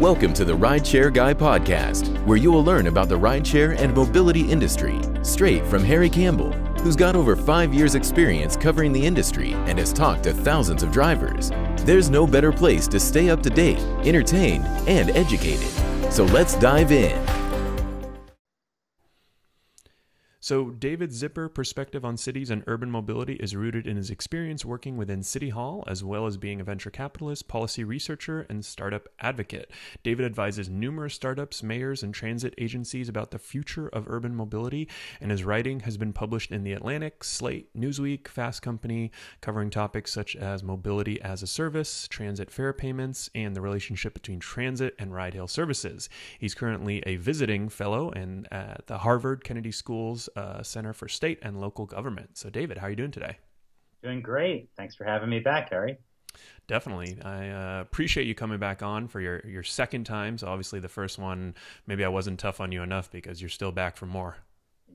Welcome to the Rideshare Guy podcast, where you will learn about the rideshare and mobility industry straight from Harry Campbell, who's got over five years' experience covering the industry and has talked to thousands of drivers. There's no better place to stay up to date, entertained, and educated. So let's dive in. So, David Zipper perspective on cities and urban mobility is rooted in his experience working within City Hall, as well as being a venture capitalist, policy researcher, and startup advocate. David advises numerous startups, mayors, and transit agencies about the future of urban mobility, and his writing has been published in The Atlantic, Slate, Newsweek, Fast Company, covering topics such as mobility as a service, transit fare payments, and the relationship between transit and ride hail services. He's currently a visiting fellow and at the Harvard Kennedy School's uh, Center for State and Local Government. So, David, how are you doing today? Doing great. Thanks for having me back, Harry. Definitely. I uh, appreciate you coming back on for your, your second time. So, obviously, the first one, maybe I wasn't tough on you enough because you're still back for more.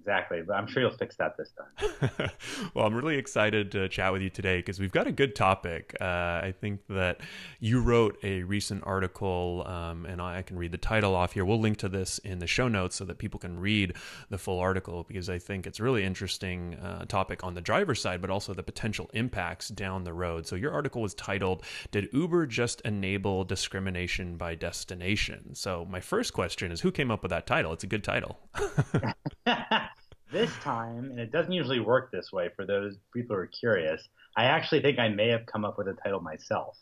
Exactly, but I'm sure you'll fix that this time. well, I'm really excited to chat with you today because we've got a good topic. Uh, I think that you wrote a recent article, um, and I can read the title off here. We'll link to this in the show notes so that people can read the full article because I think it's a really interesting uh, topic on the driver's side, but also the potential impacts down the road. So, your article was titled, Did Uber Just Enable Discrimination by Destination? So, my first question is who came up with that title? It's a good title. this time, and it doesn't usually work this way for those people who are curious, I actually think I may have come up with a title myself.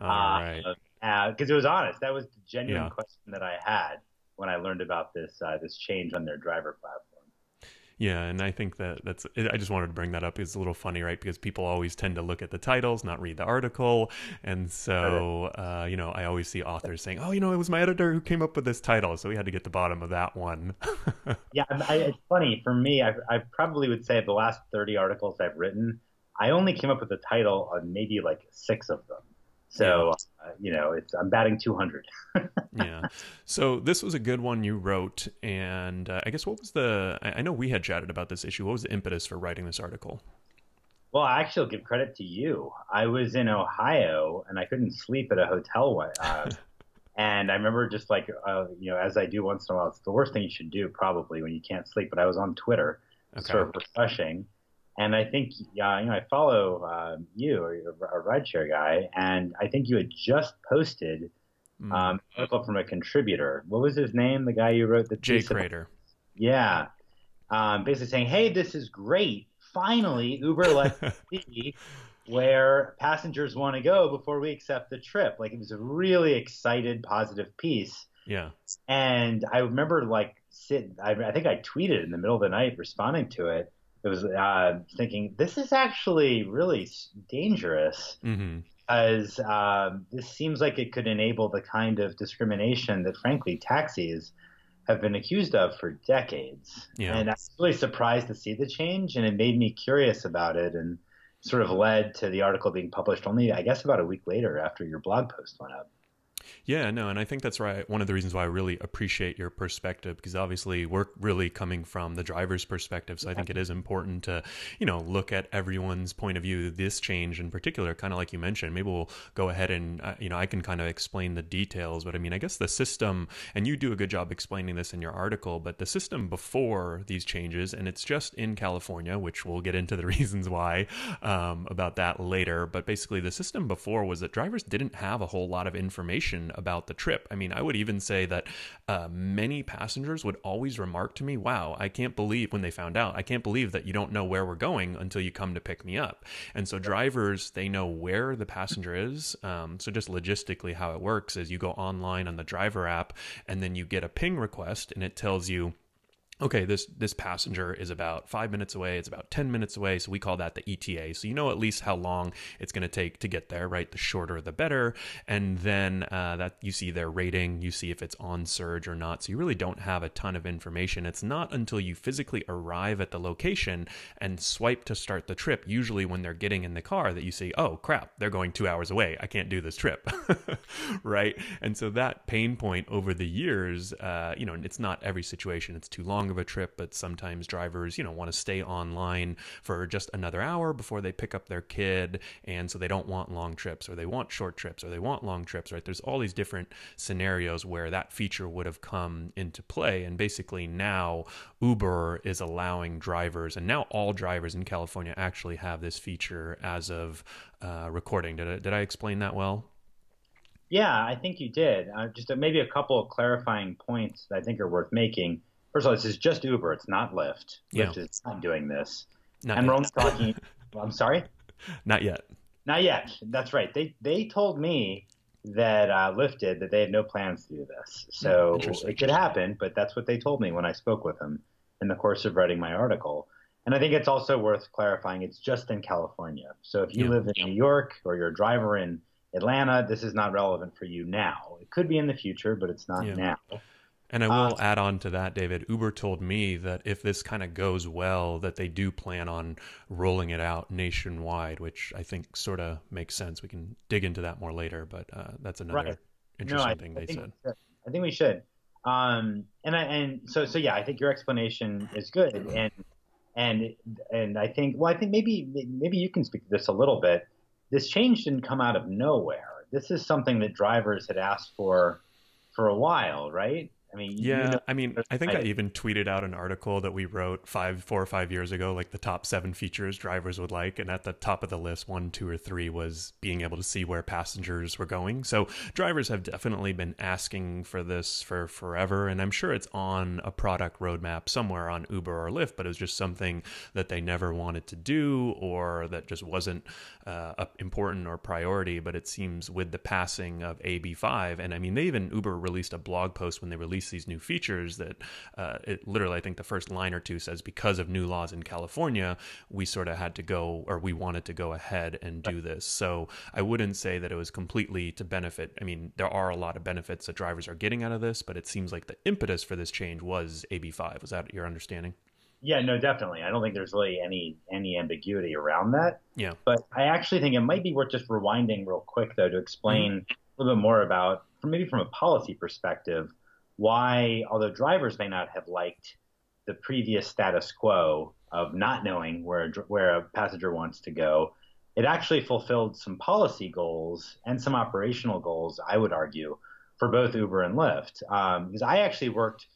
All right. Because uh, it was honest. That was the genuine yeah. question that I had when I learned about this uh, this change on their driver platform. Yeah, and I think that that's. I just wanted to bring that up. It's a little funny, right? Because people always tend to look at the titles, not read the article, and so uh, you know, I always see authors saying, "Oh, you know, it was my editor who came up with this title," so we had to get the bottom of that one. yeah, I, it's funny for me. I, I probably would say the last thirty articles I've written, I only came up with the title on maybe like six of them. So, uh, you know, it's I'm batting 200. yeah. So this was a good one you wrote, and uh, I guess what was the? I know we had chatted about this issue. What was the impetus for writing this article? Well, I actually, give credit to you. I was in Ohio and I couldn't sleep at a hotel. Uh, and I remember just like, uh, you know, as I do once in a while, it's the worst thing you should do probably when you can't sleep. But I was on Twitter, okay. sort of refreshing and I think, uh, you know, I follow uh, you, or a rideshare guy, and I think you had just posted mm. um, an article from a contributor. What was his name? The guy you wrote the Jay Cradeur. Yeah, um, basically saying, "Hey, this is great. Finally, Uber lets see where passengers want to go before we accept the trip." Like it was a really excited, positive piece. Yeah. And I remember like sit. I, I think I tweeted in the middle of the night responding to it it was uh, thinking this is actually really dangerous mm-hmm. as um, this seems like it could enable the kind of discrimination that, frankly, taxis have been accused of for decades. Yeah. And I was really surprised to see the change, and it made me curious about it, and sort of led to the article being published only, I guess, about a week later after your blog post went up. Yeah, no, and I think that's right. One of the reasons why I really appreciate your perspective because obviously we're really coming from the driver's perspective. So I think it is important to, you know, look at everyone's point of view. This change in particular, kind of like you mentioned, maybe we'll go ahead and, uh, you know, I can kind of explain the details. But I mean, I guess the system, and you do a good job explaining this in your article, but the system before these changes, and it's just in California, which we'll get into the reasons why um, about that later. But basically, the system before was that drivers didn't have a whole lot of information about the trip. I mean, I would even say that uh, many passengers would always remark to me, wow, I can't believe when they found out, I can't believe that you don't know where we're going until you come to pick me up. And so drivers, they know where the passenger is. Um, so just logistically, how it works is you go online on the driver app and then you get a ping request and it tells you, okay, this this passenger is about five minutes away. It's about ten minutes away, so we call that the ETA. So you know at least how long it's going to take to get there, right? The shorter, the better. And then uh, that you see their rating, you see if it's on surge or not. So you really don't have a ton of information. It's not until you physically arrive at the location and swipe to start the trip. Usually, when they're getting in the car, that you see, oh crap, they're going two hours away. I can't do this trip, right? And so that pain point over the years, uh, you know, it's not every situation. It's too long of a trip, but sometimes drivers, you know, want to stay online for just another hour before they pick up their kid. And so they don't want long trips or they want short trips or they want long trips, right? There's all these different scenarios where that feature would have come into play. And basically now Uber is allowing drivers, and now all drivers in California actually have this feature as of uh, recording. Did I, did I explain that well? Yeah, I think you did. Uh, just a, maybe a couple of clarifying points that I think are worth making. First of all, this is just Uber; it's not Lyft. Yeah. Lyft is not doing this. Not and yet. we're only talking. I'm sorry. Not yet. Not yet. That's right. They they told me that uh, Lyft did that they had no plans to do this. So it could happen, but that's what they told me when I spoke with them in the course of writing my article. And I think it's also worth clarifying it's just in California. So if you Yeah. live in New York or you're a driver in Atlanta, this is not relevant for you now. It could be in the future, but it's not Yeah. now. And I will Uh, add on to that, David. Uber told me that if this kind of goes well, that they do plan on rolling it out nationwide, which I think sort of makes sense. We can dig into that more later, but uh, that's another Right. interesting I, thing I they think said. I think we should. Um, and I, and so so yeah, I think your explanation is good, and and and I think well, I think maybe maybe you can speak to this a little bit. This change didn't come out of nowhere. This is something that drivers had asked for for a while, right? I mean, you Yeah, know- I mean, I think I I- even tweeted out an article that we wrote five, four or five years ago, like the top seven features drivers would like, and at the top of the list, one, two, or three was being able to see where passengers were going. So drivers have definitely been asking for this for forever, and I'm sure it's on a product roadmap somewhere on Uber or Lyft, but it was just something that they never wanted to do or that just wasn't uh, important or priority. But it seems with the passing of AB5, and I mean, they even Uber released a blog post when they released these new features that uh, it literally, I think the first line or two says, because of new laws in California, we sort of had to go or we wanted to go ahead and do this. So I wouldn't say that it was completely to benefit. I mean, there are a lot of benefits that drivers are getting out of this, but it seems like the impetus for this change was AB5. Was that your understanding? Yeah, no, definitely. I don't think there's really any any ambiguity around that. Yeah. But I actually think it might be worth just rewinding real quick though to explain a little bit more about, from maybe from a policy perspective, why, although drivers may not have liked the previous status quo of not knowing where a, where a passenger wants to go, it actually fulfilled some policy goals and some operational goals. I would argue for both Uber and Lyft, um, because I actually worked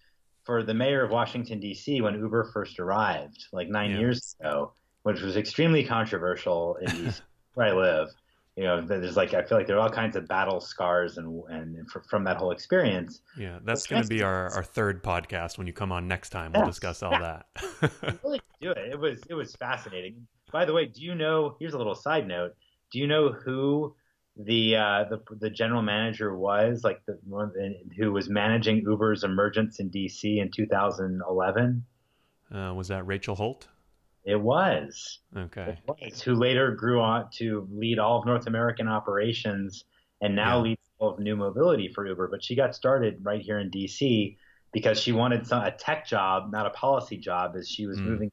for the mayor of Washington D.C. when Uber first arrived, like nine Yeah. years ago, which was extremely controversial in where I live. You know, there's like I feel like there are all kinds of battle scars and and fr- from that whole experience. Yeah, that's going to be our, our third podcast when you come on next time. We'll discuss all Yeah. that. Really do it. It was it was fascinating. By the way, do you know? Here's a little side note. Do you know who the uh, the the general manager was? Like the one who was managing Uber's emergence in DC in 2011. uh, was that Rachel Holt? It was. Okay. It was. Who later grew on to lead all of North American operations and now Yeah. leads all of new mobility for Uber. But she got started right here in DC because she wanted some, a tech job, not a policy job, as she was Mm. moving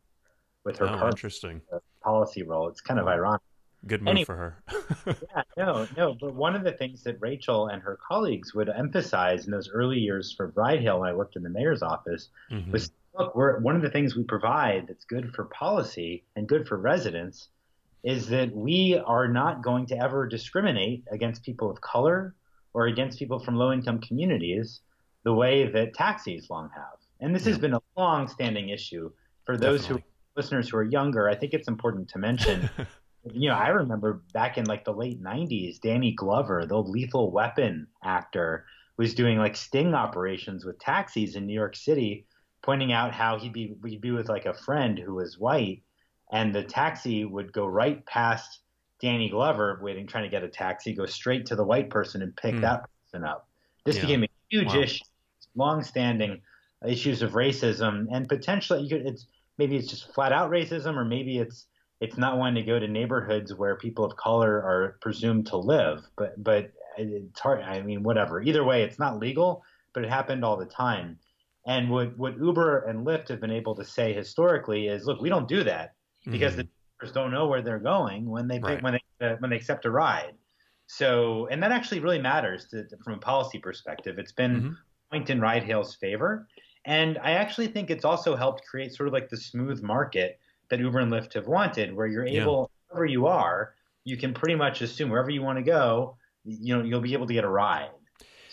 with her Oh, interesting. policy role. It's kind of ironic. Good move Anyway. for her. Yeah, no, no. But one of the things that Rachel and her colleagues would emphasize in those early years for ride hail when I worked in the mayor's office Mhm. was look, we're one of the things we provide that's good for policy and good for residents is that we are not going to ever discriminate against people of color or against people from low income communities the way that taxis long have. And this has been a long standing issue for those Definitely. who listeners who are younger. I think it's important to mention you know, I remember back in like the late '90s, Danny Glover, the Lethal Weapon actor, was doing like sting operations with taxis in New York City, pointing out how he'd be he'd be with like a friend who was white, and the taxi would go right past Danny Glover, waiting trying to get a taxi, go straight to the white person and pick Hmm. that person up. This Yeah. became a huge Wow. issue, long-standing issues of racism, and potentially you could, it's maybe it's just flat out racism, or maybe it's it's not wanting to go to neighborhoods where people of color are presumed to live. But but it's hard. I mean, whatever. Either way, it's not legal, but it happened all the time. And what what Uber and Lyft have been able to say historically is, look, we don't do that because Mhm. the drivers don't know where they're going when they Right. when they uh, when they accept a ride. So, and that actually really matters to, from a policy perspective. It's been Mhm. point in ride hail's favor. And I actually think it's also helped create sort of like the smooth market that Uber and Lyft have wanted, where you're able, yeah. wherever you are, you can pretty much assume wherever you want to go, you know, you'll be able to get a ride.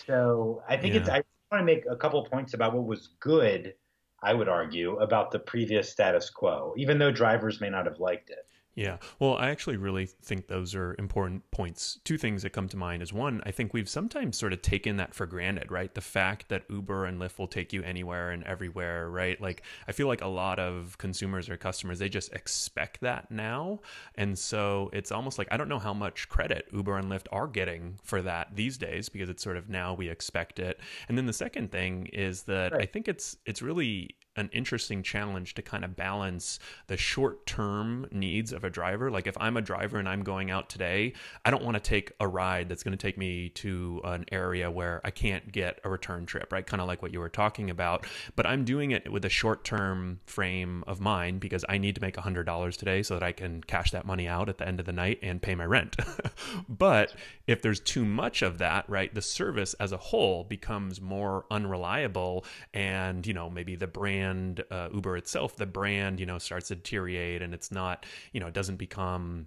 So I think yeah. it's, I want to make a couple points about what was good, I would argue, about the previous status quo, even though drivers may not have liked it. Yeah. Well, I actually really think those are important points. Two things that come to mind is one, I think we've sometimes sort of taken that for granted, right? The fact that Uber and Lyft will take you anywhere and everywhere, right? Like, I feel like a lot of consumers or customers, they just expect that now. And so it's almost like I don't know how much credit Uber and Lyft are getting for that these days because it's sort of now we expect it. And then the second thing is that right. I think it's it's really an interesting challenge to kind of balance the short term needs of a driver. Like if I'm a driver and I'm going out today, I don't want to take a ride that's going to take me to an area where I can't get a return trip, right? Kind of like what you were talking about. But I'm doing it with a short term frame of mind because I need to make $100 today so that I can cash that money out at the end of the night and pay my rent. but if there's too much of that, right, the service as a whole becomes more unreliable and, you know, maybe the brand uh, Uber itself, the brand, you know, starts to deteriorate and it's not, you know, it doesn't become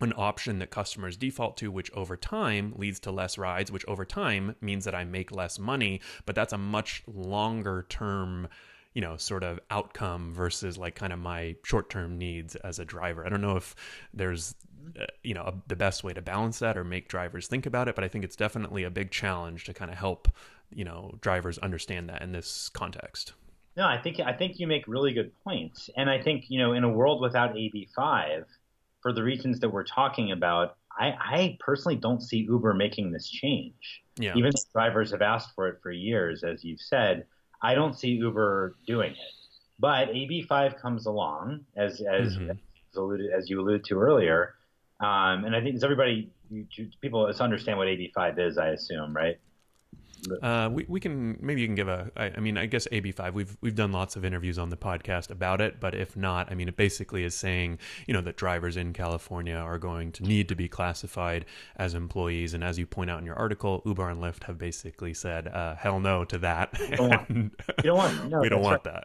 an option that customers default to, which over time leads to less rides, which over time means that I make less money. But that's a much longer term, you know, sort of outcome versus like kind of my short term needs as a driver. I don't know if there's, uh, you know, a, the best way to balance that or make drivers think about it, but I think it's definitely a big challenge to kind of help, you know, drivers understand that in this context. No, I think I think you make really good points, and I think you know in a world without AB5, for the reasons that we're talking about, I, I personally don't see Uber making this change. Yeah. Even drivers have asked for it for years, as you've said. I don't see Uber doing it. But AB5 comes along, as as, mm-hmm. as alluded as you alluded to earlier, um, and I think does everybody you, people understand what AB5 is? I assume, right? Uh, we, we can maybe you can give a. I, I mean I guess AB5 we've we've done lots of interviews on the podcast about it but if not I mean it basically is saying you know that drivers in California are going to need to be classified as employees and as you point out in your article Uber and Lyft have basically said uh, hell no to that you don't want, you don't want no, we don't want right. that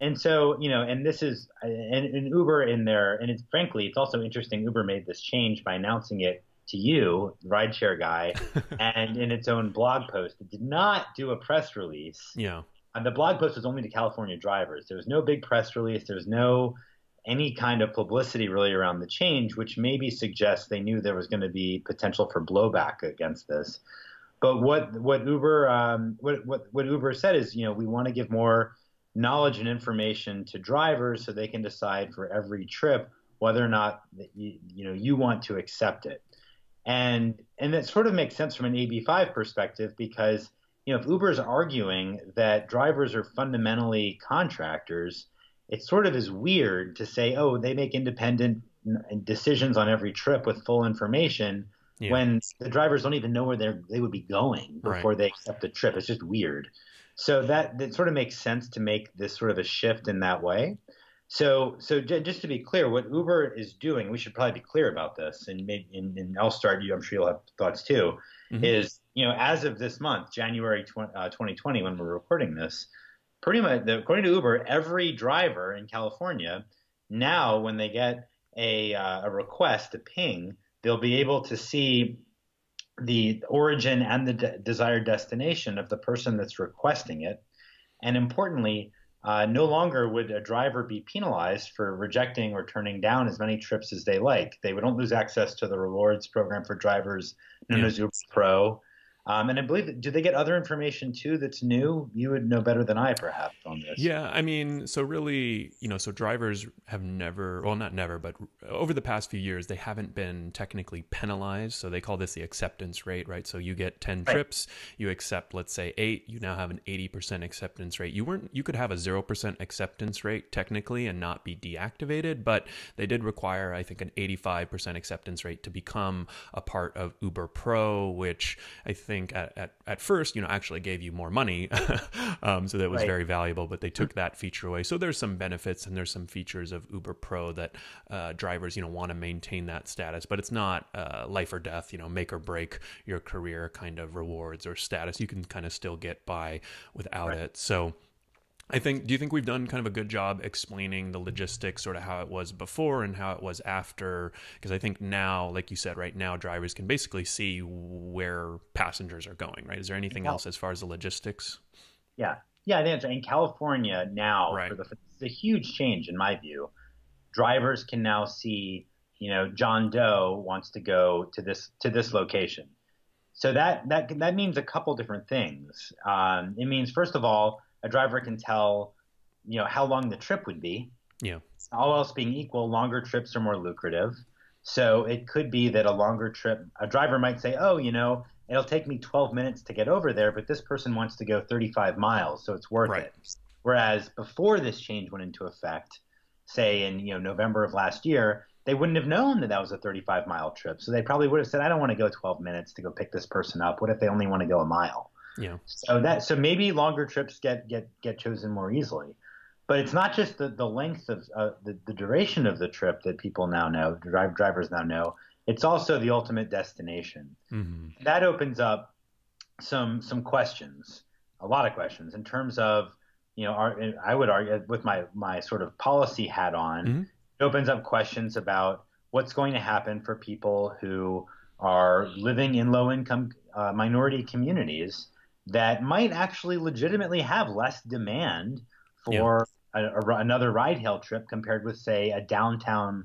and so you know and this is and, and Uber in there and it's frankly it's also interesting Uber made this change by announcing it to you, rideshare guy, and in its own blog post. It did not do a press release. Yeah. And the blog post was only to California drivers. There was no big press release. There was no any kind of publicity really around the change, which maybe suggests they knew there was going to be potential for blowback against this. But what what Uber um, what, what what Uber said is, you know, we want to give more knowledge and information to drivers so they can decide for every trip whether or not you, you know you want to accept it. And and that sort of makes sense from an AB5 perspective because you know if Uber is arguing that drivers are fundamentally contractors, it sort of is weird to say, oh, they make independent decisions on every trip with full information yeah. when the drivers don't even know where they they would be going before right. they accept the trip. It's just weird. So that that sort of makes sense to make this sort of a shift in that way. So, so just to be clear, what Uber is doing, we should probably be clear about this, and maybe, and, and I'll start you. I'm sure you'll have thoughts too. Mm-hmm. Is you know, as of this month, January 20, uh, 2020, when we're recording this, pretty much, according to Uber, every driver in California now, when they get a uh, a request, a ping, they'll be able to see the origin and the de- desired destination of the person that's requesting it, and importantly uh, no longer would a driver be penalized for rejecting or turning down as many trips as they like. They would not lose access to the rewards program for drivers known yeah. as Uber Pro. Um, and I believe, do they get other information too that's new? You would know better than I, perhaps, on this. Yeah, I mean, so really, you know, so drivers have never, well, not never, but over the past few years, they haven't been technically penalized. So they call this the acceptance rate, right? So you get 10 right. trips, you accept, let's say, eight, you now have an 80% acceptance rate. You weren't, you could have a 0% acceptance rate technically and not be deactivated, but they did require, I think, an 85% acceptance rate to become a part of Uber Pro, which I think think at, at, at first, you know, actually gave you more money. um, so that was right. very valuable, but they took that feature away. So there's some benefits and there's some features of Uber Pro that uh, drivers, you know, want to maintain that status, but it's not uh, life or death, you know, make or break your career kind of rewards or status. You can kind of still get by without right. it. So, I think. Do you think we've done kind of a good job explaining the logistics, sort of how it was before and how it was after? Because I think now, like you said, right now, drivers can basically see where passengers are going. Right? Is there anything else as far as the logistics? Yeah, yeah. The answer in California now, right. for the, it's a huge change in my view. Drivers can now see, you know, John Doe wants to go to this to this location. So that that that means a couple different things. Um, it means first of all a driver can tell, you know, how long the trip would be. Yeah. All else being equal, longer trips are more lucrative. So it could be that a longer trip, a driver might say, oh, you know, it'll take me 12 minutes to get over there, but this person wants to go 35 miles, so it's worth right. it. Whereas before this change went into effect, say in you know November of last year, they wouldn't have known that that was a 35 mile trip. So they probably would have said, I don't want to go 12 minutes to go pick this person up. What if they only want to go a mile? Yeah. So that so maybe longer trips get get get chosen more easily, but it's not just the the length of uh, the the duration of the trip that people now know, drive drivers now know. It's also the ultimate destination. Mm-hmm. That opens up some some questions, a lot of questions in terms of you know, our, I would argue with my my sort of policy hat on, mm-hmm. it opens up questions about what's going to happen for people who are living in low income uh, minority communities that might actually legitimately have less demand for yeah. a, a, another ride hail trip compared with, say, a downtown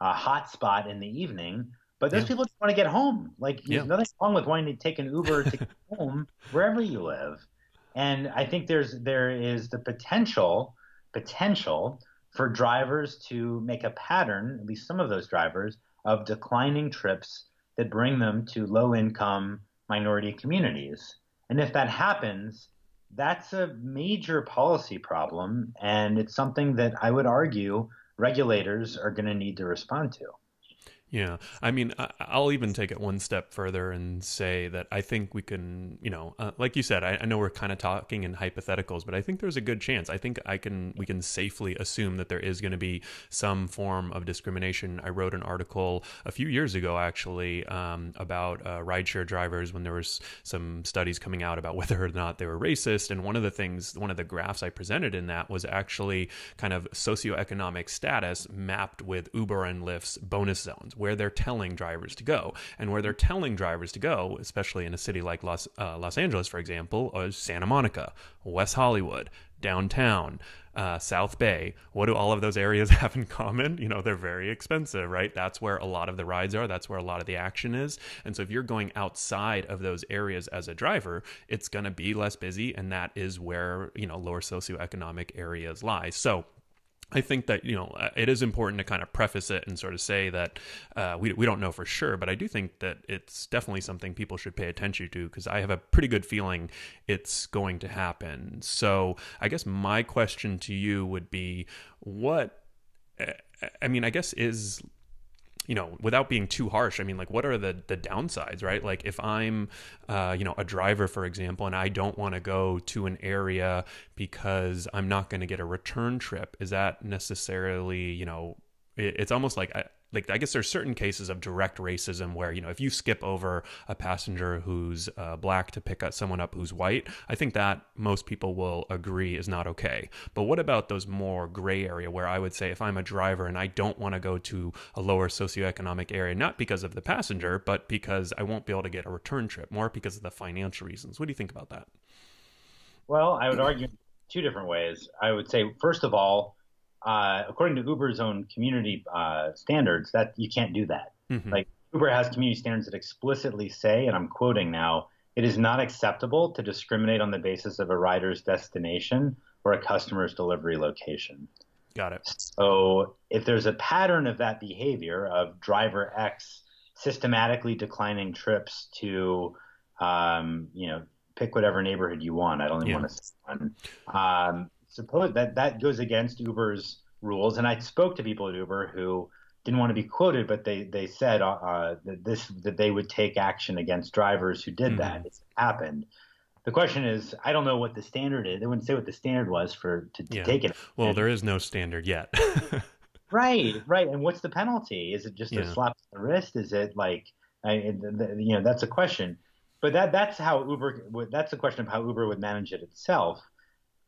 uh, hotspot in the evening. But those yeah. people just want to get home. Like, yeah. there's nothing wrong with wanting to take an Uber to get home wherever you live. And I think there's there is the potential potential for drivers to make a pattern, at least some of those drivers, of declining trips that bring them to low income minority communities. And if that happens, that's a major policy problem. And it's something that I would argue regulators are going to need to respond to. Yeah. I mean, I'll even take it one step further and say that I think we can, you know, uh, like you said, I, I know we're kind of talking in hypotheticals, but I think there's a good chance. I think I can, we can safely assume that there is going to be some form of discrimination. I wrote an article a few years ago, actually, um, about uh, rideshare drivers when there was some studies coming out about whether or not they were racist. And one of the things, one of the graphs I presented in that was actually kind of socioeconomic status mapped with Uber and Lyft's bonus zones where they're telling drivers to go. And where they're telling drivers to go, especially in a city like Los, uh, Los Angeles, for example, is Santa Monica, West Hollywood, downtown, uh, South Bay. What do all of those areas have in common? You know, they're very expensive, right? That's where a lot of the rides are. That's where a lot of the action is. And so if you're going outside of those areas as a driver, it's going to be less busy. And that is where, you know, lower socioeconomic areas lie. So, I think that you know uh, it is important to kind of preface it and sort of say that uh, we we don't know for sure, but I do think that it's definitely something people should pay attention to because I have a pretty good feeling it's going to happen. So I guess my question to you would be, what uh, I mean, I guess is you know, without being too harsh, I mean, like, what are the the downsides, right? Like, if I'm, uh, you know, a driver, for example, and I don't want to go to an area because I'm not going to get a return trip, is that necessarily, you know, it, it's almost like I, like I guess there's certain cases of direct racism where you know if you skip over a passenger who's uh, black to pick up someone up who's white, I think that most people will agree is not okay. But what about those more gray area where I would say if I'm a driver and I don't want to go to a lower socioeconomic area, not because of the passenger, but because I won't be able to get a return trip, more because of the financial reasons. What do you think about that? Well, I would argue two different ways. I would say first of all uh, according to Uber's own community uh, standards, that you can't do that. Mm-hmm. Like Uber has community standards that explicitly say, and I'm quoting now, it is not acceptable to discriminate on the basis of a rider's destination or a customer's delivery location. Got it. So if there's a pattern of that behavior of driver X systematically declining trips to, um, you know, pick whatever neighborhood you want. I don't even yeah. want to say one. Um, suppose that that goes against Uber's rules. And I spoke to people at Uber who didn't want to be quoted, but they they said uh, uh, that this that they would take action against drivers who did mm-hmm. that. It's happened. The question is, I don't know what the standard is. They wouldn't say what the standard was for to, to yeah. take it. Well, there is no standard yet. right, right. And what's the penalty? Is it just yeah. a slap on the wrist? Is it like, I, you know, that's a question. But that that's how Uber. That's a question of how Uber would manage it itself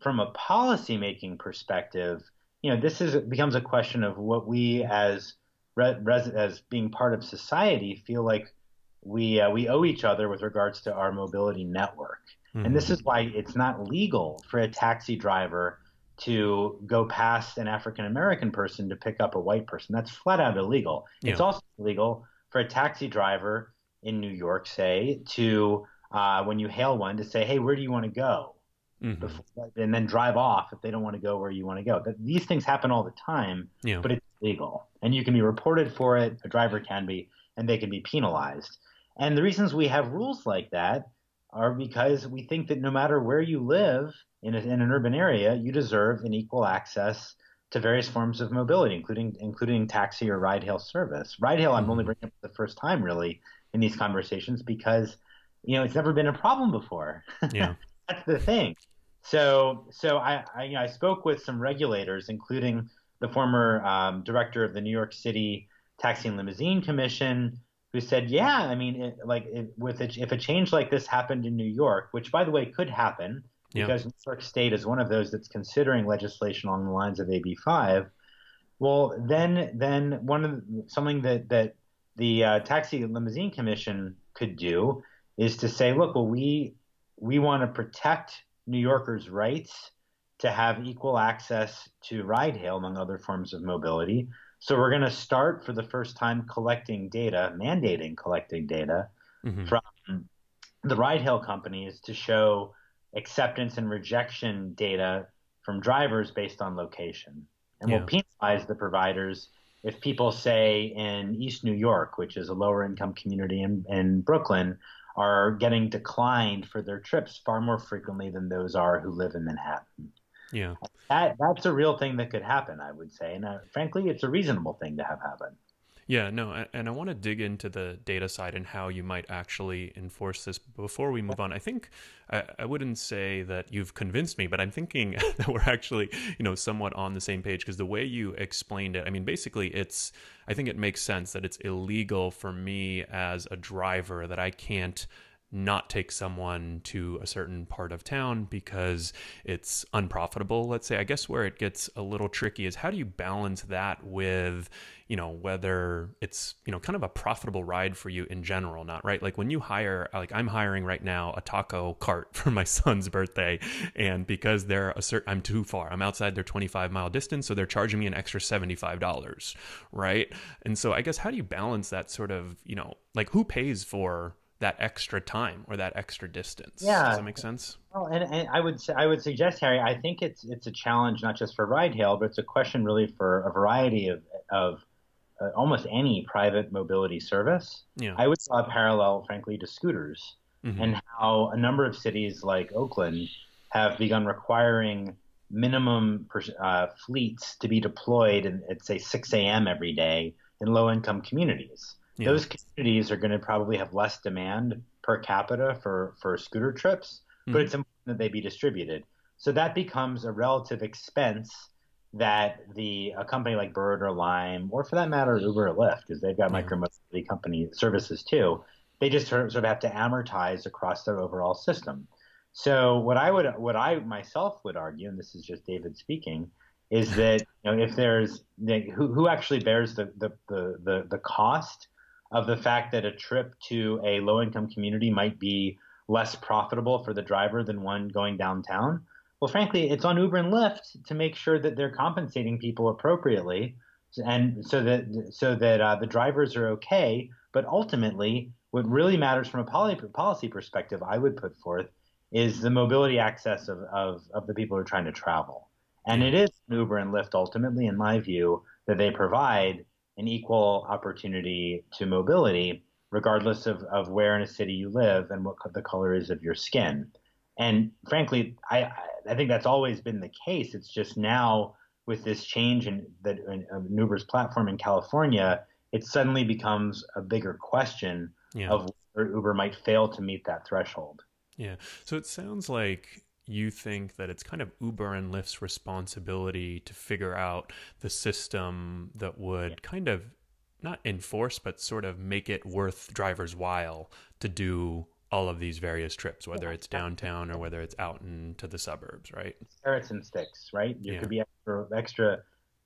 from a policy making perspective, you know, this is becomes a question of what we as res, as being part of society feel like we uh, we owe each other with regards to our mobility network. Mm-hmm. And this is why it's not legal for a taxi driver to go past an African American person to pick up a white person. That's flat out illegal. Yeah. It's also illegal for a taxi driver in New York, say, to uh, when you hail one to say, "Hey, where do you want to go?" Mm-hmm. Before, and then drive off if they don't want to go where you want to go. But these things happen all the time, yeah. but it's legal, and you can be reported for it. A driver can be, and they can be penalized. And the reasons we have rules like that are because we think that no matter where you live in, a, in an urban area, you deserve an equal access to various forms of mobility, including including taxi or ride hail service. Ride hail, I'm only mm-hmm. bringing up for the first time really in these conversations because you know it's never been a problem before. Yeah, that's the thing. So so I I, you know, I, spoke with some regulators, including the former um, director of the New York City Taxi and Limousine Commission, who said, "Yeah, I mean, it, like it, with a, if a change like this happened in New York, which by the way could happen." because New York State is one of those that's considering legislation along the lines of AB five. Well, then, then one of the, something that that the uh, Taxi Limousine Commission could do is to say, look, well, we we want to protect New Yorkers' rights to have equal access to ride hail, among other forms of mobility. So we're going to start for the first time collecting data, mandating collecting data mm-hmm. from the ride hail companies to show acceptance and rejection data from drivers based on location. And yeah. we'll penalize the providers if people say in East New York, which is a lower income community in, in Brooklyn, are getting declined for their trips far more frequently than those are who live in Manhattan. Yeah. That that's a real thing that could happen, I would say. And uh, frankly, it's a reasonable thing to have happen. Yeah, no, and I want to dig into the data side and how you might actually enforce this. Before we move on, I think I, I wouldn't say that you've convinced me, but I'm thinking that we're actually, you know, somewhat on the same page because the way you explained it, I mean, basically, it's, I think it makes sense that it's illegal for me as a driver that I can't not take someone to a certain part of town because it's unprofitable let's say. I guess where it gets a little tricky is how do you balance that with you know whether it's you know kind of a profitable ride for you in general not right? Like when you hire like i'm hiring right now a taco cart for my son's birthday and because they're a certain i'm too far. I'm outside their 25 mile distance so they're charging me an extra $75 right? And so i guess how do you balance that sort of you know like who pays for that extra time or that extra distance. Yeah, does that make sense? Well, and, and I would I would suggest, Harry, I think it's it's a challenge not just for ride hail, but it's a question really for a variety of of uh, almost any private mobility service. Yeah. I would draw a parallel, frankly, to scooters mm-hmm. and how a number of cities like Oakland have begun requiring minimum uh, fleets to be deployed at say 6 a.m. every day in low income communities yeah. those communities are going to probably have less demand per capita for, for scooter trips, mm-hmm. but it's important that they be distributed. So that becomes a relative expense that the a company like Bird or Lime, or for that matter Uber or Lyft, because they've got yeah. micromobility company services too, they just sort of have to amortize across their overall system. So what I would what I myself would argue, and this is just David speaking, is that you know if there's who who actually bears the the the the, the cost of the fact that a trip to a low income community might be less profitable for the driver than one going downtown. Well, frankly, it's on Uber and Lyft to make sure that they're compensating people appropriately, and so that so that uh, the drivers are okay. But ultimately, what really matters from a policy perspective, I would put forth, is the mobility access of, of, of the people who are trying to travel. And it is Uber and Lyft ultimately, in my view, that they provide an equal opportunity to mobility, regardless of, of where in a city you live and what the color is of your skin. And frankly, I, I think that's always been the case. It's just now with this change in that in, Uber's platform in California, it suddenly becomes a bigger question yeah. of whether Uber might fail to meet that threshold. Yeah. So it sounds like you think that it's kind of Uber and Lyft's responsibility to figure out the system that would kind of not enforce, but sort of make it worth drivers' while to do all of these various trips, whether it's downtown or whether it's out into the suburbs, right? Carrots and sticks, right? There Yeah. could be extra, extra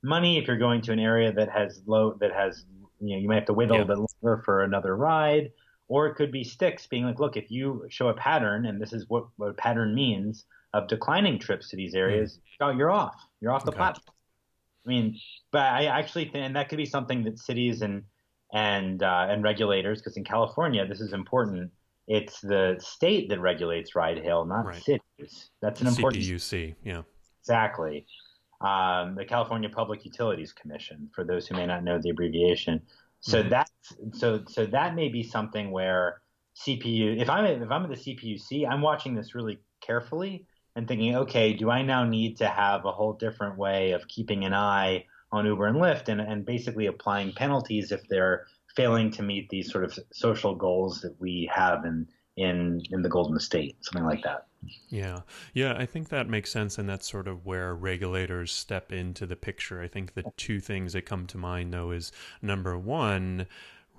money if you're going to an area that has low, that has, you know, you might have to wait a Yeah. little bit longer for another ride. Or it could be sticks being like, look, if you show a pattern, and this is what, what a pattern means of declining trips to these areas, oh, you're off. You're off the Okay. platform. I mean, but I actually think, and that could be something that cities and and uh, and regulators, because in California this is important. It's the state that regulates ride hail, not Right. cities. That's an important CPUC, yeah. exactly. Um, the California Public Utilities Commission, for those who may not know the abbreviation. So Mhm. that's so so that may be something where CPU. If I'm if I'm at the CPUC, I'm watching this really carefully and thinking, okay, do I now need to have a whole different way of keeping an eye on Uber and Lyft and, and basically applying penalties if they're failing to meet these sort of social goals that we have in in in the Golden State, something like that. Yeah. Yeah, I think that makes sense. And that's sort of where regulators step into the picture. I think the two things that come to mind, though, is number one,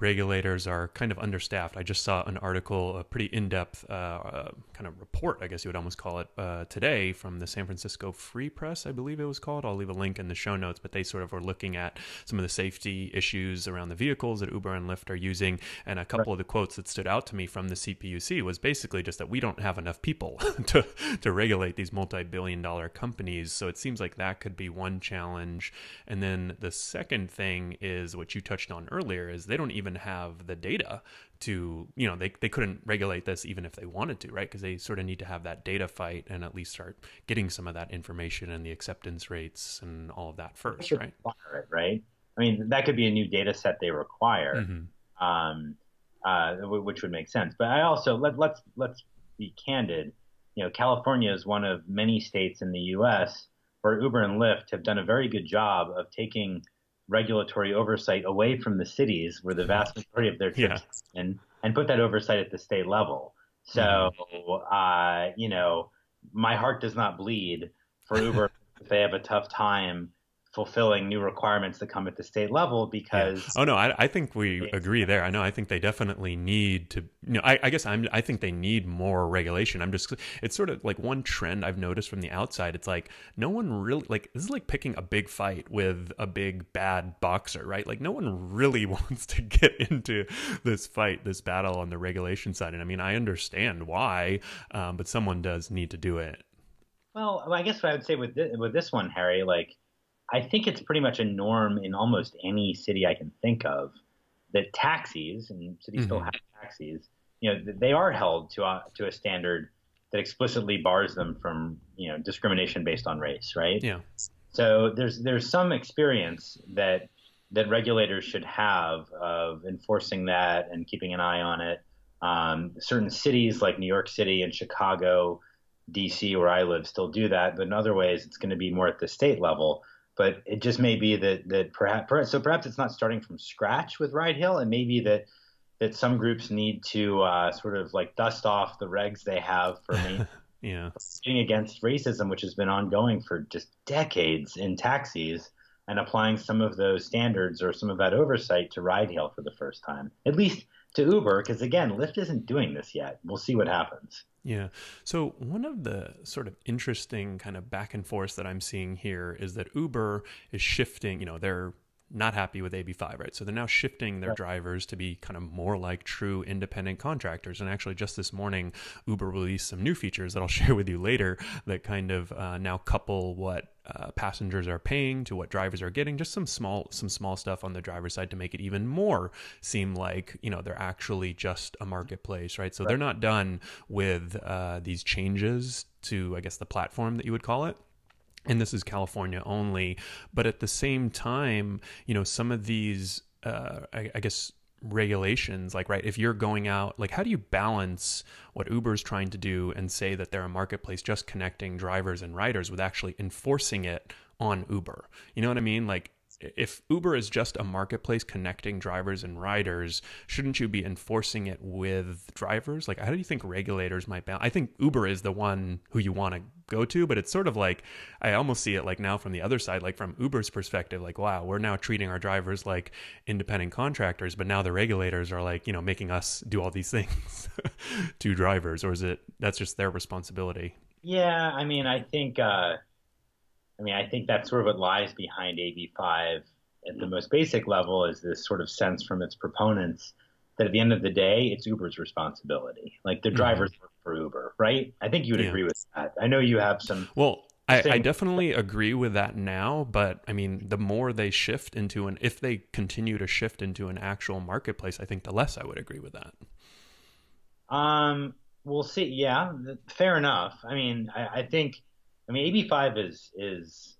regulators are kind of understaffed. I just saw an article, a pretty in depth uh, uh, kind of report, I guess you would almost call it, uh, today from the San Francisco Free Press, I believe it was called. I'll leave a link in the show notes, but they sort of were looking at some of the safety issues around the vehicles that Uber and Lyft are using. And a couple of the quotes that stood out to me from the CPUC was basically just that we don't have enough people to, to regulate these multi billion dollar companies. So it seems like that could be one challenge. And then the second thing is what you touched on earlier is they don't even have the data to, you know, they, they couldn't regulate this even if they wanted to, right? Because they sort of need to have that data fight and at least start getting some of that information and the acceptance rates and all of that first, right? it, right? I mean, that could be a new data set they require, Mhm. um, uh, w- which would make sense. But I also let, let's let's be candid. You know, California is one of many states in the U.S. where Uber and Lyft have done a very good job of taking regulatory oversight away from the cities, where the vast majority of their trips and and put that oversight at the state level. So, uh, you know, my heart does not bleed for Uber if they have a tough time fulfilling new requirements that come at the state level because Oh no, I, I think we agree there. I know. I think they definitely need to. You know, I, I guess I'm. I think they need more regulation. I'm just. It's sort of like one trend I've noticed from the outside. It's like no one really like. This is like picking a big fight with a big bad boxer, right? Like no one really wants to get into this fight, this battle on the regulation side. And I mean, I understand why, um, but someone does need to do it. Well, I guess what I would say with this, with this one, Harry, like I think it's pretty much a norm in almost any city I can think of that taxis and cities still Mhm. have taxis. You know, they are held to a, to a standard that explicitly bars them from you know discrimination based on race, right? Yeah. So there's there's some experience that that regulators should have of enforcing that and keeping an eye on it. Um, certain cities like New York City and Chicago, DC, where I live, still do that, but in other ways, it's going to be more at the state level. But it just may be that that perhaps, so perhaps it's not starting from scratch with ride hail, and maybe that that some groups need to uh, sort of like dust off the regs they have for me Yeah. against racism, which has been ongoing for just decades in taxis, and applying some of those standards or some of that oversight to ride hail for the first time, at least to Uber, because again, Lyft isn't doing this yet. We'll see what happens. Yeah. So one of the sort of interesting kind of back and forth that I'm seeing here is that Uber is shifting, you know, they're not happy with AB5, right? So they're now shifting their Right. drivers to be kind of more like true independent contractors. And actually, just this morning, Uber released some new features that I'll share with you later that kind of uh, now couple what uh, passengers are paying to what drivers are getting. Just some small, some small stuff on the driver's side to make it even more seem like you know they're actually just a marketplace, right? So they're not done with uh, these changes to, I guess, the platform that you would call it and this is California only. But at the same time, you know, some of these, uh, I, I guess, regulations, like, right, if you're going out, like, how do you balance what Uber's trying to do and say that they're a marketplace just connecting drivers and riders with actually enforcing it on Uber? You know what I mean? Like, if Uber is just a marketplace connecting drivers and riders, shouldn't you be enforcing it with drivers? Like, how do you think regulators might balance? I think Uber is the one who you want to go to, but it's sort of like I almost see it like now from the other side, like from Uber's perspective, like, wow, we're now treating our drivers like independent contractors, but now the regulators are like, you know, making us do all these things to drivers, or is it that's just their responsibility? Yeah, I mean, I think. Uh I mean, I think that's sort of what lies behind AB5 at the most basic level is this sort of sense from its proponents that at the end of the day, it's Uber's responsibility. Like the mm-hmm. drivers mm-hmm. For Uber, right? I think you would yeah. agree with that. I know you have some. Well, I, I, definitely agree with that now, but I mean, the more they shift into an, if they continue to shift into an actual marketplace, I think the less I would agree with that. Um, we'll see. Yeah, fair enough. I mean, I, I think I mean, AB5 is is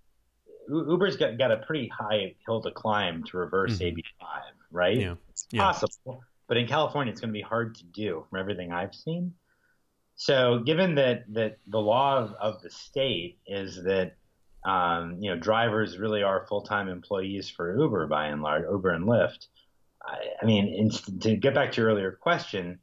Uber's got, got a pretty high hill to climb to reverse mm-hmm. AB5, right? Yeah. It's possible, but in California, it's going to be hard to do from everything I've seen. So, given that that the law of, of the state is that um, you know drivers really are full time employees for Uber by and large, Uber and Lyft. I, I mean, in, to get back to your earlier question,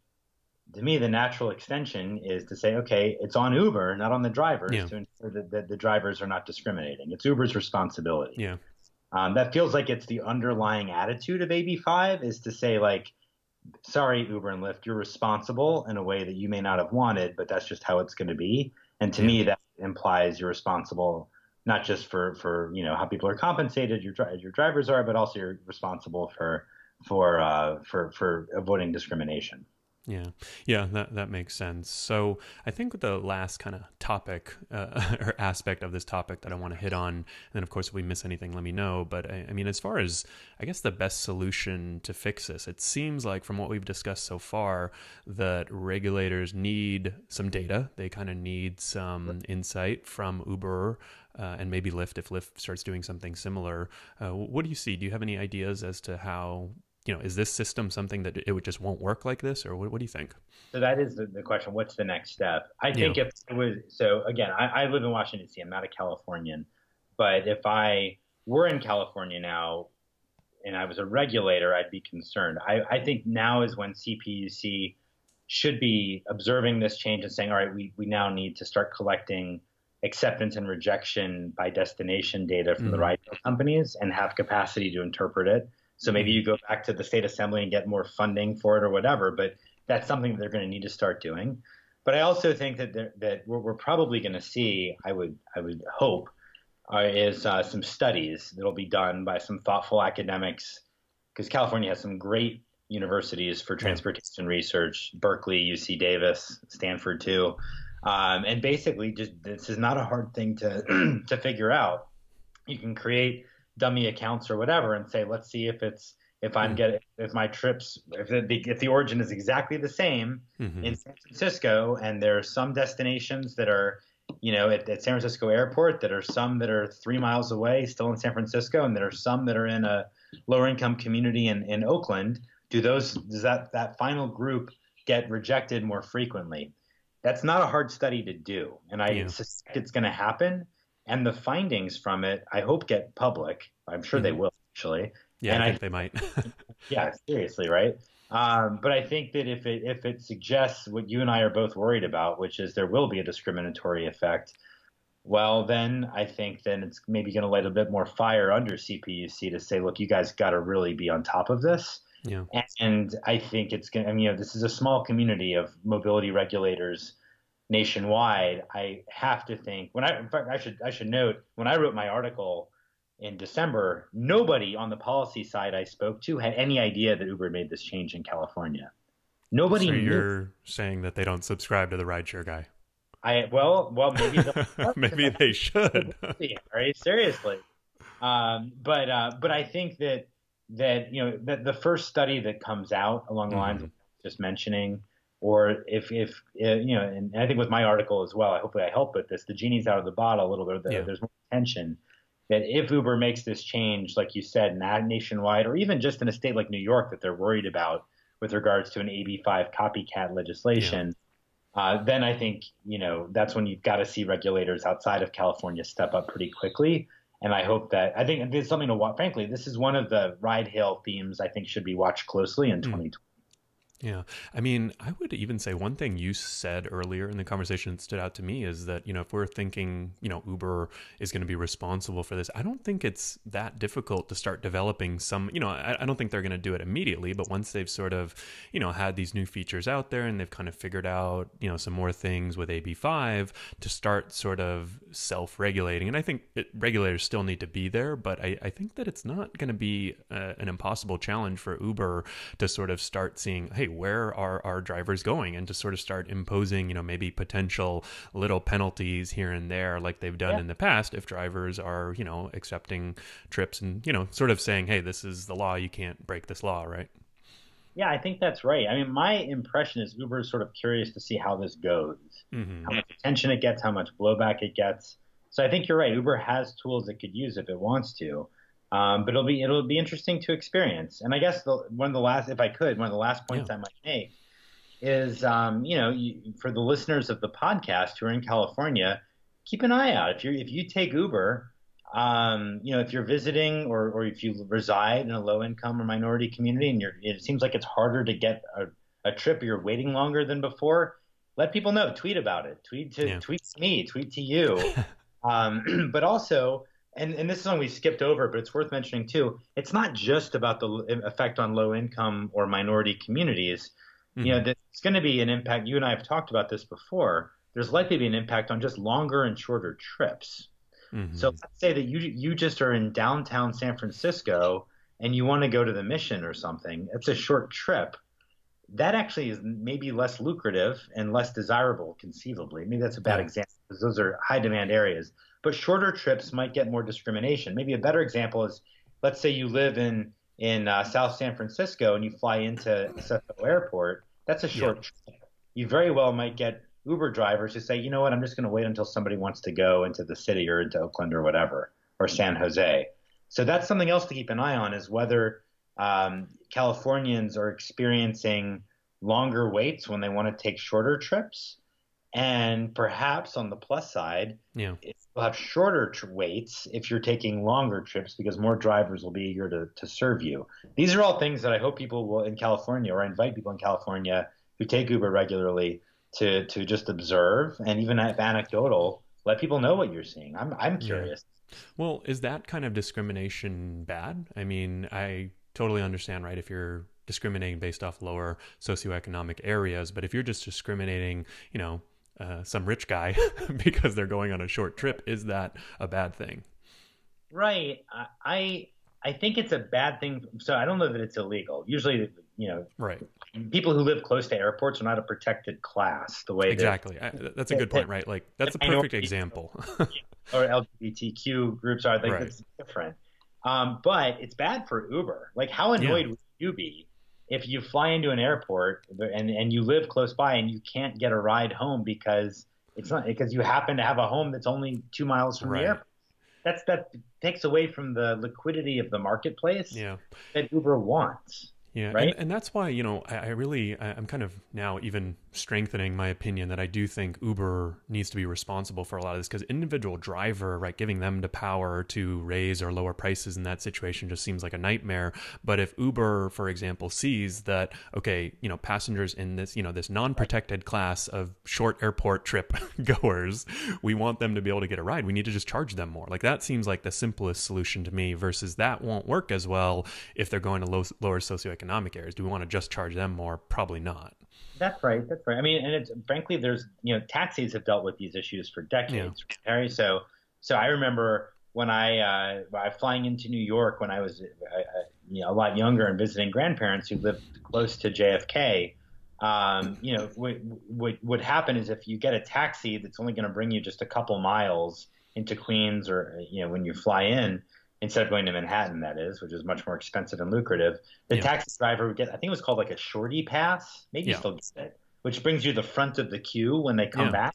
to me, the natural extension is to say, okay, it's on Uber, not on the drivers, yeah. to ensure that, that, the drivers are not discriminating. It's Uber's responsibility. Yeah. Um, that feels like it's the underlying attitude of AB5 is to say, like, sorry, Uber and Lyft, you're responsible in a way that you may not have wanted, but that's just how it's going to be. And to yeah. me, that implies you're responsible not just for, for you know how people are compensated, your your drivers are, but also you're responsible for for uh, for for avoiding discrimination. Yeah, yeah, that that makes sense. So I think the last kind of topic uh, or aspect of this topic that I want to hit on, and then of course if we miss anything, let me know. But I, I, mean, as far as I guess the best solution to fix this, it seems like from what we've discussed so far that regulators need some data. They kind of need some insight from Uber uh, and maybe Lyft if Lyft starts doing something similar. Uh, what do you see? Do you have any ideas as to how you know, is this system something that it would just won't work like this, or what, what do you think? So that is the, the, question. What's the next step? I think yeah. if it was so. Again, I, I live in Washington D.C. I'm not a Californian, but if I were in California now, and I was a regulator, I'd be concerned. I, I think now is when CPUC should be observing this change and saying, all right, we, we now need to start collecting acceptance and rejection by destination data from mm-hmm. the ride companies and have capacity to interpret it. So maybe you go back to the state assembly and get more funding for it or whatever. But that's something that they're going to need to start doing. But I also think that that what we're probably going to see, I would I would hope, uh, is uh, some studies that'll be done by some thoughtful academics, because California has some great universities for transportation research: Berkeley, UC Davis, Stanford too. Um, and basically, just this is not a hard thing to to figure out. You can create dummy accounts or whatever and say, let's see if it's if I'm mm-hmm. getting if my trips if the if the origin is exactly the same mm-hmm. in San Francisco and there are some destinations that are you know at, at, San Francisco Airport that are some that are three miles away still in San Francisco and there are some that are in a lower income community in, in Oakland do those does that that final group get rejected more frequently that's not a hard study to do and I yeah. suspect it's going to happen and the findings from it, I hope get public. I'm sure mm-hmm. they will actually. Yeah, and I think I, they might. yeah, seriously, right? Um, but I think that if it if it suggests what you and I are both worried about, which is there will be a discriminatory effect, well, then I think then it's maybe going to light a bit more fire under CPUC to say, look, you guys got to really be on top of this. Yeah. And I think it's going. to I mean, you know, this is a small community of mobility regulators nationwide, I have to think when I in fact I should I should note when I wrote my article in December, nobody on the policy side I spoke to had any idea that Uber made this change in California. Nobody. So you're knew. saying that they don't subscribe to the rideshare guy. I well well maybe maybe they should. right? Seriously. Um, but uh, but I think that that you know that the first study that comes out along the lines mm-hmm. of just mentioning or if if uh, you know, and I think with my article as well, I hopefully I help with this. The genie's out of the bottle a little bit. Yeah. There's more tension that if Uber makes this change, like you said, nationwide, or even just in a state like New York that they're worried about with regards to an AB5 copycat legislation, yeah. uh, then I think you know that's when you've got to see regulators outside of California step up pretty quickly and I hope that I think there's something to watch. Frankly, this is one of the ride hail themes I think should be watched closely in 2020. Yeah. I mean, I would even say one thing you said earlier in the conversation that stood out to me is that, you know, if we're thinking, you know, Uber is going to be responsible for this, I don't think it's that difficult to start developing some, you know, I, I don't think they're going to do it immediately, but once they've sort of, you know, had these new features out there and they've kind of figured out, you know, some more things with AB5 to start sort of self regulating. And I think it, regulators still need to be there, but I, I think that it's not going to be uh, an impossible challenge for Uber to sort of start seeing, hey, where are our drivers going and to sort of start imposing you know maybe potential little penalties here and there like they've done yeah. in the past if drivers are you know accepting trips and you know sort of saying hey this is the law you can't break this law right yeah, I think that's right. I mean, my impression is Uber is sort of curious to see how this goes, mm-hmm. how much attention it gets, how much blowback it gets. So I think you're right. Uber has tools it could use if it wants to. Um, but it'll be it'll be interesting to experience. And I guess the, one of the last, if I could, one of the last points yeah. I might make is, um, you know, you, for the listeners of the podcast who are in California, keep an eye out. If you if you take Uber, um, you know, if you're visiting or or if you reside in a low income or minority community and it seems like it's harder to get a, a trip, you're waiting longer than before. Let people know. Tweet about it. Tweet to yeah. tweet to me. Tweet to you. um, but also and, and this is something we skipped over, but it's worth mentioning too. It's not just about the effect on low income or minority communities. Mm-hmm. You know, mm-hmm. it's going to be an impact. You and I have talked about this before. There's likely to be an impact on just longer and shorter trips. Mm-hmm. So let's say that you you just are in downtown San Francisco and you want to go to the Mission or something. It's a short trip. That actually is maybe less lucrative and less desirable, conceivably. Maybe that's a bad yeah. example because those are high demand areas but shorter trips might get more discrimination. Maybe a better example is, let's say you live in in uh, South San Francisco and you fly into SFO Airport. That's a short yeah. trip. You very well might get Uber drivers who say, you know what, I'm just going to wait until somebody wants to go into the city or into Oakland or whatever or San Jose. So that's something else to keep an eye on is whether um, Californians are experiencing longer waits when they want to take shorter trips and perhaps on the plus side, yeah. you'll have shorter tr- waits if you're taking longer trips because more drivers will be eager to, to serve you. These are all things that I hope people will in California, or I invite people in California who take Uber regularly to to just observe and even if anecdotal, let people know what you're seeing. I'm I'm curious. Yeah. Well, is that kind of discrimination bad? I mean, I totally understand, right? If you're discriminating based off lower socioeconomic areas, but if you're just discriminating, you know, uh, some rich guy because they're going on a short trip, is that a bad thing? Right. I I think it's a bad thing. So I don't know that it's illegal. Usually, you know, right. People who live close to airports are not a protected class. The way exactly. That, I, that's a good point, right? Like that's a perfect example. or LGBTQ groups are like right. it's different. Um, but it's bad for Uber. Like, how annoyed yeah. would you be if you fly into an airport and and you live close by and you can't get a ride home because it's not because you happen to have a home that's only two miles from right. the airport. That's that takes away from the liquidity of the marketplace yeah. that Uber wants. Yeah, right. And, and, that's why you know I, I really I, I'm kind of now even strengthening my opinion that I do think Uber needs to be responsible for a lot of this because individual driver, right, giving them the power to raise or lower prices in that situation just seems like a nightmare. But if Uber, for example, sees that okay, you know, passengers in this you know this non-protected class of short airport trip goers, we want them to be able to get a ride. We need to just charge them more. Like that seems like the simplest solution to me. Versus that won't work as well if they're going to low, lower socioeconomic economic areas. Do we want to just charge them more? Probably not. That's right. That's right. I mean, and it's frankly, there's you know, taxis have dealt with these issues for decades, yeah. Harry. So, so I remember when I uh, flying into New York when I was uh, you know a lot younger and visiting grandparents who lived close to JFK. Um, you know, what, what would happen is if you get a taxi that's only going to bring you just a couple miles into Queens, or you know, when you fly in, instead of going to Manhattan, that is, which is much more expensive and lucrative. The yeah. taxi driver would get, I think it was called like a shorty pass, maybe yeah. still get it, which brings you the front of the queue when they come yeah. back.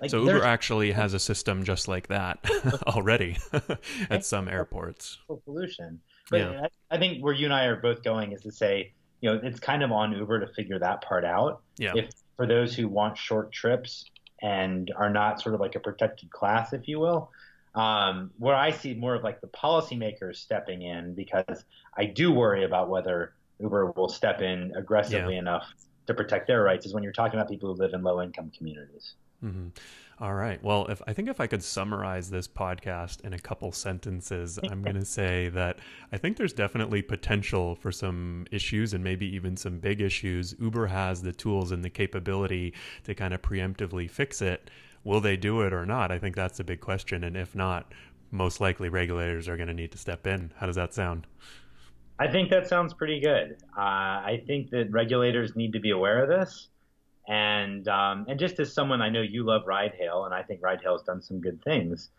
Like, so Uber actually has a system just like that already at some airports. Pollution, but. I, I think where you and I are both going is to say, you know, it's kind of on Uber to figure that part out. Yeah. If for those who want short trips and are not sort of like a protected class, if you will, Um, where I see more of like the policymakers stepping in because I do worry about whether Uber will step in aggressively yeah. enough to protect their rights is when you're talking about people who live in low income communities. Mm-hmm. All right. Well, if I think if I could summarize this podcast in a couple sentences, I'm going to say that I think there's definitely potential for some issues and maybe even some big issues. Uber has the tools and the capability to kind of preemptively fix it. Will they do it or not? I think that's a big question. And if not, most likely regulators are going to need to step in. How does that sound? I think that sounds pretty good. Uh, I think that regulators need to be aware of this. And um, and just as someone I know you love ride hail, and I think ride hail has done some good things.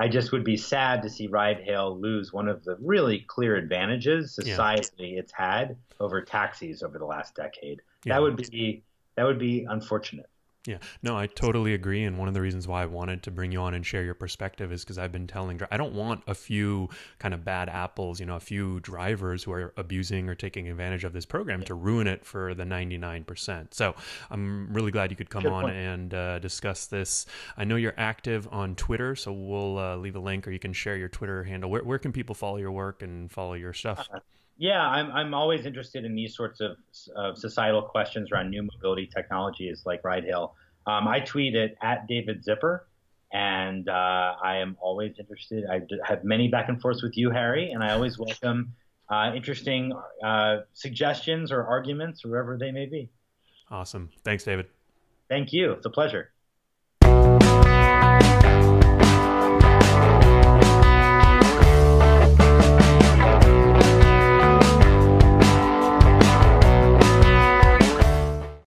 I just would be sad to see ride hail lose one of the really clear advantages societally yeah. it's had over taxis over the last decade. Yeah. That would be that would be unfortunate. Yeah, no, I totally agree. And one of the reasons why I wanted to bring you on and share your perspective is because I've been telling, I don't want a few kind of bad apples, you know, a few drivers who are abusing or taking advantage of this program to ruin it for the 99%. So I'm really glad you could come Good on point. and uh, discuss this. I know you're active on Twitter, so we'll uh, leave a link or you can share your Twitter handle. Where, where can people follow your work and follow your stuff? Uh, yeah, I'm I'm always interested in these sorts of, of societal questions around new mobility technologies like ride hail. Um, I tweet at, at David Zipper, and uh, I am always interested. I have many back and forths with you, Harry, and I always welcome uh, interesting uh, suggestions or arguments, wherever they may be. Awesome. Thanks, David. Thank you. It's a pleasure.